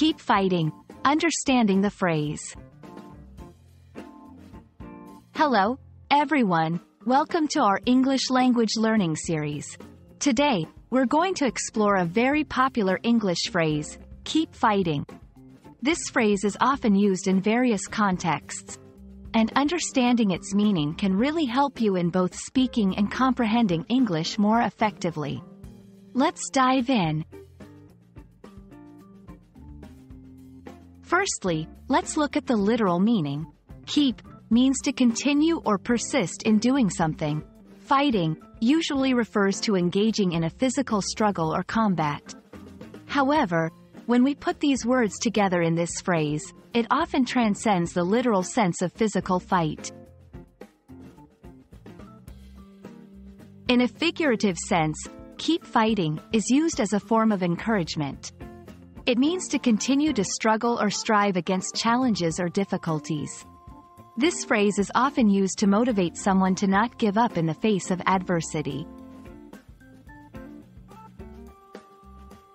Keep fighting. Understanding the phrase. Hello, everyone. Welcome to our English language learning series. Today, we're going to explore a very popular English phrase, keep fighting. This phrase is often used in various contexts, and understanding its meaning can really help you in both speaking and comprehending English more effectively. Let's dive in. Firstly, let's look at the literal meaning. Keep means to continue or persist in doing something. Fighting usually refers to engaging in a physical struggle or combat. However, when we put these words together in this phrase, it often transcends the literal sense of physical fight. In a figurative sense, keep fighting is used as a form of encouragement. It means to continue to struggle or strive against challenges or difficulties. This phrase is often used to motivate someone to not give up in the face of adversity.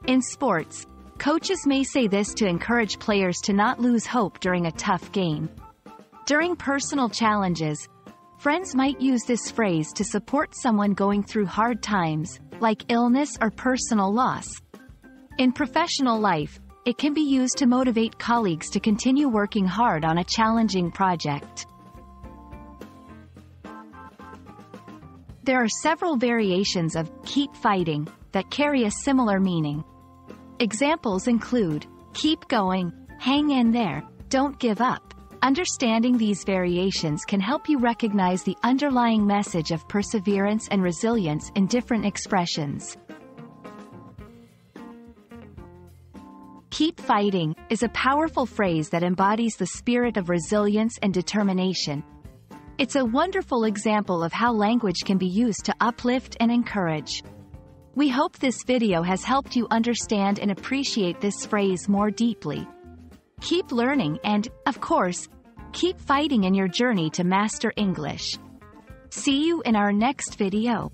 In sports, coaches may say this to encourage players to not lose hope during a tough game. During personal challenges, friends might use this phrase to support someone going through hard times, like illness or personal loss. In professional life, it can be used to motivate colleagues to continue working hard on a challenging project. There are several variations of keep fighting that carry a similar meaning. Examples include keep going, hang in there, don't give up. Understanding these variations can help you recognize the underlying message of perseverance and resilience in different expressions. Keep fighting is a powerful phrase that embodies the spirit of resilience and determination. It's a wonderful example of how language can be used to uplift and encourage. We hope this video has helped you understand and appreciate this phrase more deeply. Keep learning and, of course, keep fighting in your journey to master English. See you in our next video.